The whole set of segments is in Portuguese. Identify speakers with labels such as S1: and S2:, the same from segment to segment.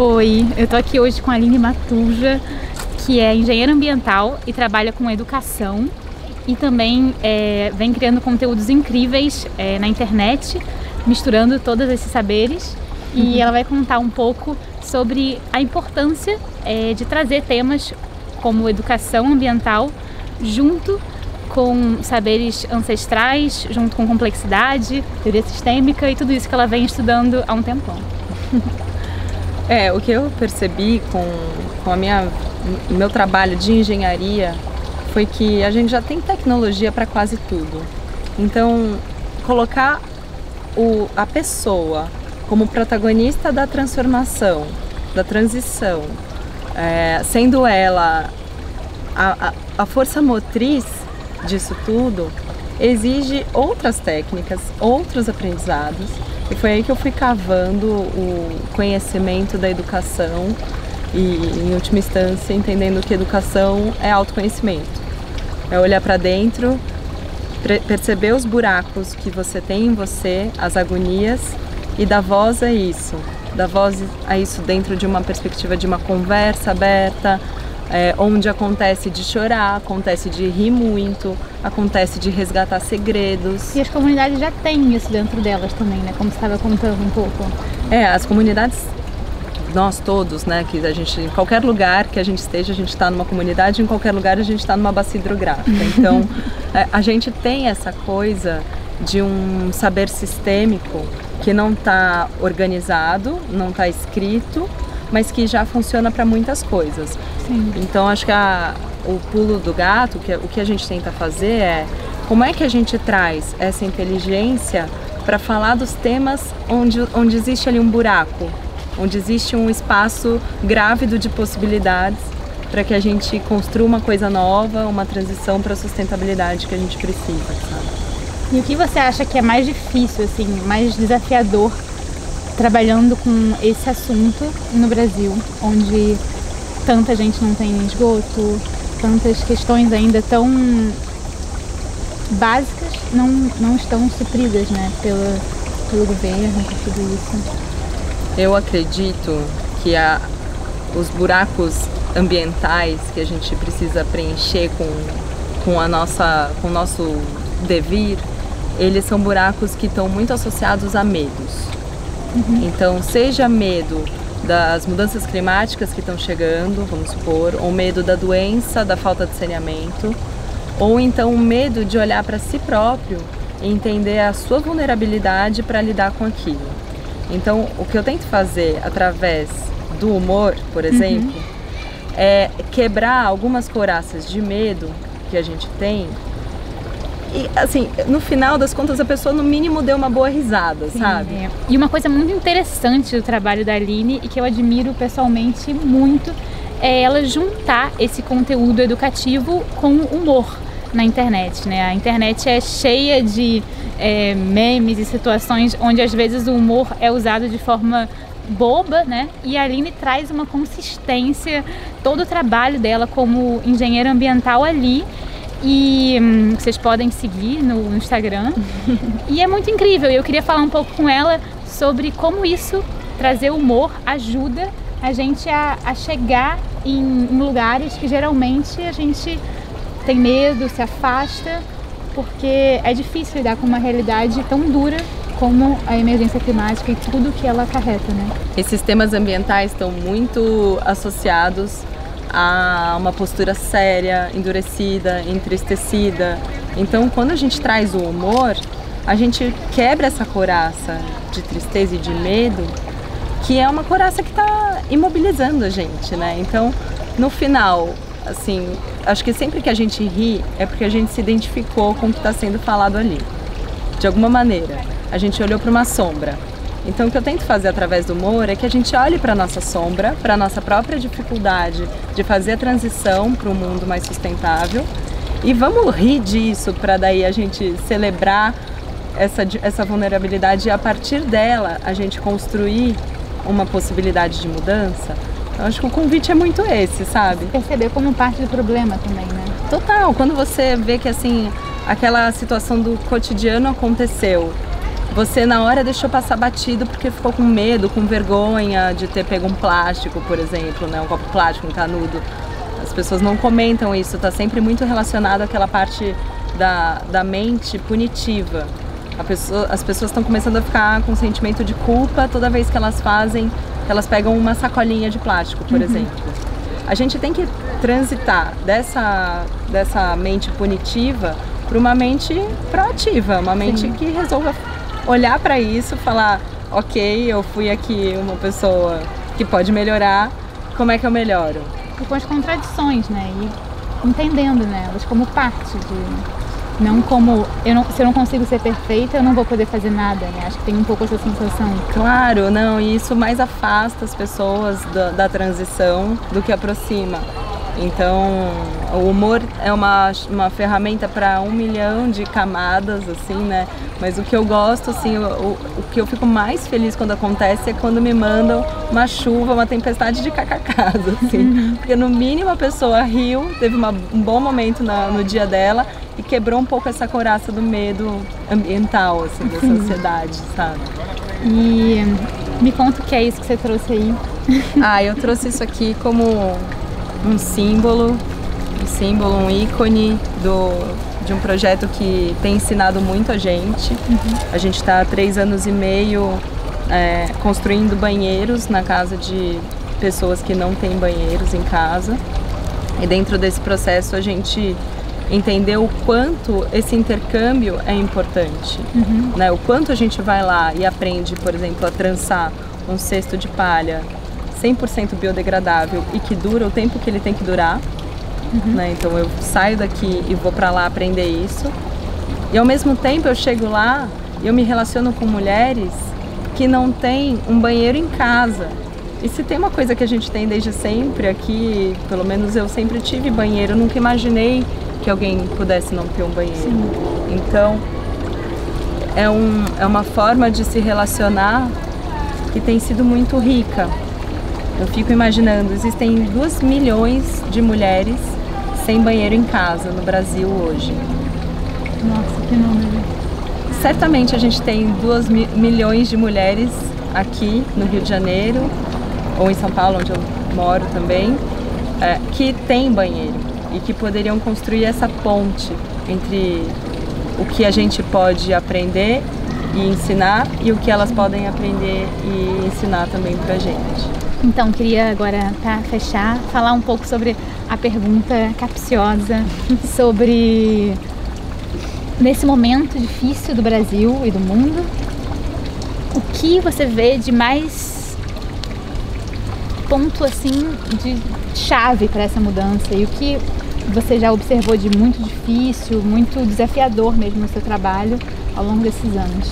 S1: Oi, eu tô aqui hoje com a Aline Matuja, que é engenheira ambiental e trabalha com educação e também é, vem criando conteúdos incríveis é, na internet, misturando todos esses saberes e uhum. ela vai contar um pouco sobre a importância é, de trazer temas como educação ambiental junto com saberes ancestrais, junto com complexidade, teoria sistêmica e tudo isso que ela vem estudando há um tempão.
S2: É, o que eu percebi com, com a minha, meu trabalho de engenharia foi que a gente já tem tecnologia para quase tudo. Então, colocar o, a pessoa como protagonista da transformação, da transição, é, sendo ela a, a, a força motriz disso tudo, exige outras técnicas, outros aprendizados. E foi aí que eu fui cavando o conhecimento da educação e, em última instância, entendendo que educação é autoconhecimento. É olhar para dentro, perceber os buracos que você tem em você, as agonias e dar voz a isso. Dar voz a isso dentro de uma perspectiva de uma conversa aberta, é, onde acontece de chorar, acontece de rir muito, acontece de resgatar segredos.
S1: E as comunidades já têm isso dentro delas também, né? Como você estava contando um pouco.
S2: É, as comunidades nós todos, né, que a gente, em qualquer lugar que a gente esteja, a gente está numa comunidade, em qualquer lugar a gente está numa bacia hidrográfica. Então, é, a gente tem essa coisa de um saber sistêmico que não está organizado, não está escrito, mas que já funciona para muitas coisas. Sim. Então acho que a, o pulo do gato, que, o que a gente tenta fazer é como é que a gente traz essa inteligência para falar dos temas onde, onde existe ali um buraco, onde existe um espaço grávido de possibilidades para que a gente construa uma coisa nova, uma transição para a sustentabilidade que a gente precisa, sabe?
S1: E o que você acha que é mais difícil, assim, mais desafiador trabalhando com esse assunto no Brasil, onde tanta gente não tem esgoto, tantas questões ainda tão básicas não, não estão supridas né, pelo, pelo governo, por tudo isso.
S2: Eu acredito que a, os buracos ambientais que a gente precisa preencher com, com, a nossa, com o nosso devir, eles são buracos que estão muito associados a medos. Uhum. Então, seja medo das mudanças climáticas que estão chegando, vamos supor, ou medo da doença, da falta de saneamento, ou então o medo de olhar para si próprio e entender a sua vulnerabilidade para lidar com aquilo. Então, o que eu tento fazer através do humor, por exemplo, uhum. é quebrar algumas coraças de medo que a gente tem e assim, no final das contas, a pessoa no mínimo deu uma boa risada, Sim, sabe? É.
S1: E uma coisa muito interessante do trabalho da Aline e que eu admiro pessoalmente muito é ela juntar esse conteúdo educativo com humor na internet, né? A internet é cheia de é, memes e situações onde às vezes o humor é usado de forma boba, né? E a Aline traz uma consistência, todo o trabalho dela como engenheira ambiental ali e hum, vocês podem seguir no Instagram. e é muito incrível. Eu queria falar um pouco com ela sobre como isso, trazer humor, ajuda a gente a, a chegar em, em lugares que geralmente a gente tem medo, se afasta, porque é difícil lidar com uma realidade tão dura como a emergência climática e tudo que ela acarreta, né?
S2: Esses temas ambientais estão muito associados a uma postura séria, endurecida, entristecida. Então, quando a gente traz o humor, a gente quebra essa coraça de tristeza e de medo, que é uma coraça que está imobilizando a gente, né? Então, no final, assim, acho que sempre que a gente ri é porque a gente se identificou com o que está sendo falado ali, de alguma maneira. A gente olhou para uma sombra então, o que eu tento fazer através do humor é que a gente olhe para a nossa sombra, para a nossa própria dificuldade de fazer a transição para um mundo mais sustentável e vamos rir disso para daí a gente celebrar essa, essa vulnerabilidade e a partir dela a gente construir uma possibilidade de mudança. Eu acho que o convite é muito esse, sabe?
S1: Perceber como parte do problema também, né?
S2: Total. Quando você vê que assim aquela situação do cotidiano aconteceu você na hora deixou passar batido porque ficou com medo, com vergonha de ter pego um plástico, por exemplo, né? um copo plástico, um canudo. As pessoas não comentam isso, está sempre muito relacionado àquela parte da, da mente punitiva. Pessoa, as pessoas estão começando a ficar com um sentimento de culpa toda vez que elas fazem, que elas pegam uma sacolinha de plástico, por uhum. exemplo. A gente tem que transitar dessa, dessa mente punitiva para uma mente proativa, uma mente Sim. que resolva olhar para isso, falar, ok, eu fui aqui uma pessoa que pode melhorar, como é que eu melhoro?
S1: E com as contradições, né? E entendendo né, elas como parte de. Não como. Eu não, se eu não consigo ser perfeita, eu não vou poder fazer nada, né? Acho que tem um pouco essa sensação.
S2: Claro, não, e isso mais afasta as pessoas da, da transição do que aproxima. Então, o humor é uma, uma ferramenta para um milhão de camadas, assim, né? Mas o que eu gosto, assim, o, o, que eu fico mais feliz quando acontece é quando me mandam uma chuva, uma tempestade de ccks, assim. Uhum. Porque no mínimo a pessoa riu, teve uma, um bom momento na, no dia dela e quebrou um pouco essa coraça do medo ambiental, assim, da sociedade, sabe?
S1: E me conta o que é isso que você trouxe aí.
S2: Ah, eu trouxe isso aqui como um símbolo, um símbolo, um ícone do, de um projeto que tem ensinado muito a gente. Uhum. A gente está há três anos e meio é, construindo banheiros na casa de pessoas que não têm banheiros em casa. E dentro desse processo a gente entendeu o quanto esse intercâmbio é importante, uhum. né? O quanto a gente vai lá e aprende, por exemplo, a trançar um cesto de palha 100% biodegradável e que dura o tempo que ele tem que durar. Uhum. Né? Então eu saio daqui e vou para lá aprender isso. E ao mesmo tempo eu chego lá e eu me relaciono com mulheres que não têm um banheiro em casa. E se tem uma coisa que a gente tem desde sempre aqui, pelo menos eu sempre tive banheiro, nunca imaginei que alguém pudesse não ter um banheiro. Sim. Então é, um, é uma forma de se relacionar que tem sido muito rica. Eu fico imaginando, existem 2 milhões de mulheres sem banheiro em casa no Brasil hoje.
S1: Nossa, que número.
S2: Certamente a gente tem 2 milhões de mulheres aqui no Rio de Janeiro, ou em São Paulo, onde eu moro também, é, que têm banheiro e que poderiam construir essa ponte entre o que a gente pode aprender e ensinar e o que elas podem aprender e ensinar também pra gente.
S1: Então, queria agora, para fechar, falar um pouco sobre a pergunta capciosa sobre nesse momento difícil do Brasil e do mundo, o que você vê de mais ponto assim de chave para essa mudança e o que você já observou de muito difícil, muito desafiador mesmo no seu trabalho ao longo desses anos,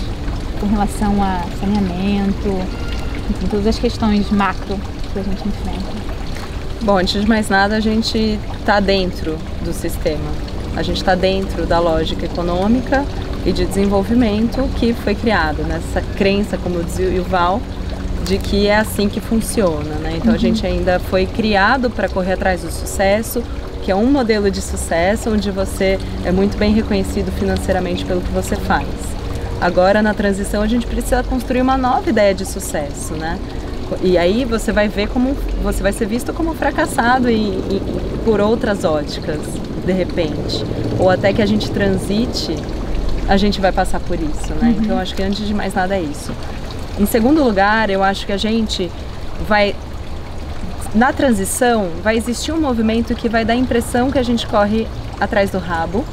S1: com relação a saneamento, enfim, todas as questões macro que a gente enfrenta.
S2: Bom, antes de mais nada, a gente está dentro do sistema. A gente está dentro da lógica econômica e de desenvolvimento que foi criada, nessa crença, como dizia o Yuval, de que é assim que funciona. Né? Então uhum. a gente ainda foi criado para correr atrás do sucesso, que é um modelo de sucesso onde você é muito bem reconhecido financeiramente pelo que você faz. Agora, na transição, a gente precisa construir uma nova ideia de sucesso, né? E aí você vai ver como você vai ser visto como fracassado e, e, por outras óticas, de repente. Ou até que a gente transite, a gente vai passar por isso, né? Uhum. Então acho que antes de mais nada é isso. Em segundo lugar, eu acho que a gente vai na transição vai existir um movimento que vai dar a impressão que a gente corre atrás do rabo,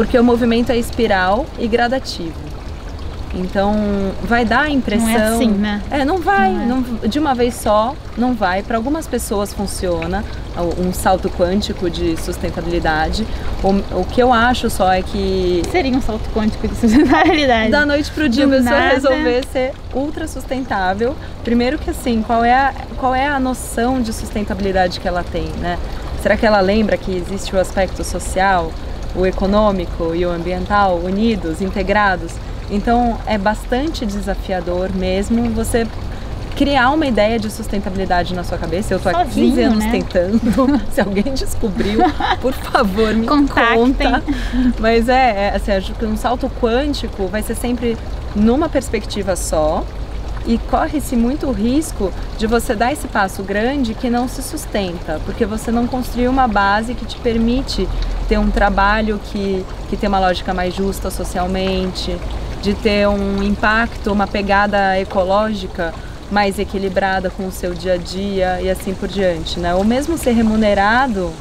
S2: porque o movimento é espiral e gradativo. Então vai dar a impressão. Não
S1: é assim, né?
S2: É, não vai, não é. não, de uma vez só, não vai. Para algumas pessoas funciona um salto quântico de sustentabilidade. O, o que eu acho só é que.
S1: Seria um salto quântico de sustentabilidade.
S2: Da noite pro dia Do a pessoa nada. resolver ser ultra sustentável. Primeiro que assim, qual é, a, qual é a noção de sustentabilidade que ela tem, né? Será que ela lembra que existe o aspecto social, o econômico e o ambiental unidos, integrados? Então é bastante desafiador mesmo você criar uma ideia de sustentabilidade na sua cabeça. Eu estou há 15 anos né? tentando. Se alguém descobriu, por favor, me Contactem. conta. Mas é, é assim, acho que um salto quântico vai ser sempre numa perspectiva só e corre-se muito o risco de você dar esse passo grande que não se sustenta, porque você não construiu uma base que te permite ter um trabalho que, que tem uma lógica mais justa socialmente, de ter um impacto, uma pegada ecológica mais equilibrada com o seu dia a dia e assim por diante, né? Ou mesmo ser remunerado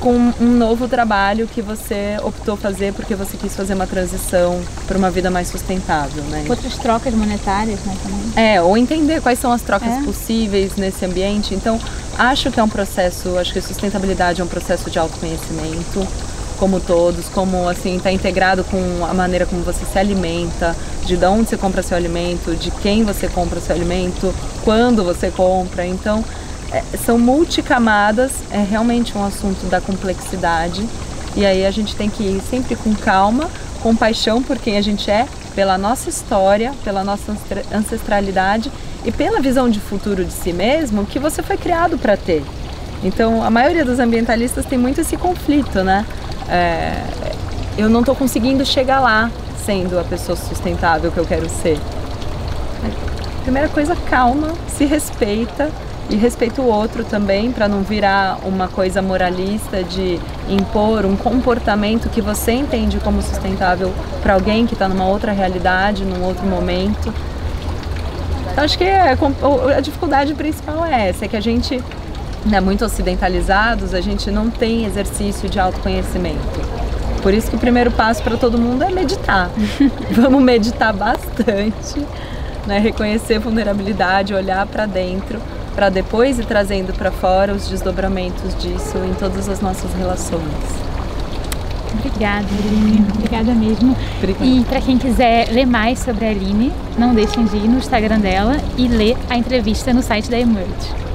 S2: com um novo trabalho que você optou fazer porque você quis fazer uma transição para uma vida mais sustentável, né?
S1: Outras trocas monetárias, né, também.
S2: É, ou entender quais são as trocas é. possíveis nesse ambiente. Então, acho que é um processo, acho que sustentabilidade é um processo de autoconhecimento, como todos, como assim, está integrado com a maneira como você se alimenta, de onde você compra seu alimento, de quem você compra seu alimento, quando você compra. Então, é, são multicamadas, é realmente um assunto da complexidade. E aí a gente tem que ir sempre com calma, com paixão por quem a gente é, pela nossa história, pela nossa ancestralidade e pela visão de futuro de si mesmo que você foi criado para ter. Então, a maioria dos ambientalistas tem muito esse conflito, né? É, eu não estou conseguindo chegar lá sendo a pessoa sustentável que eu quero ser. Primeira coisa, calma, se respeita e respeita o outro também, para não virar uma coisa moralista de impor um comportamento que você entende como sustentável para alguém que está numa outra realidade, num outro momento. Então, acho que é, a dificuldade principal é essa, é que a gente, né, muito ocidentalizados, a gente não tem exercício de autoconhecimento. Por isso que o primeiro passo para todo mundo é meditar. Vamos meditar bastante, né? reconhecer vulnerabilidade, olhar para dentro para depois ir trazendo para fora os desdobramentos disso em todas as nossas relações.
S1: Obrigada, Aline. Obrigada mesmo. Obrigada. E para quem quiser ler mais sobre a Aline, não deixem de ir no Instagram dela e ler a entrevista no site da Emerge.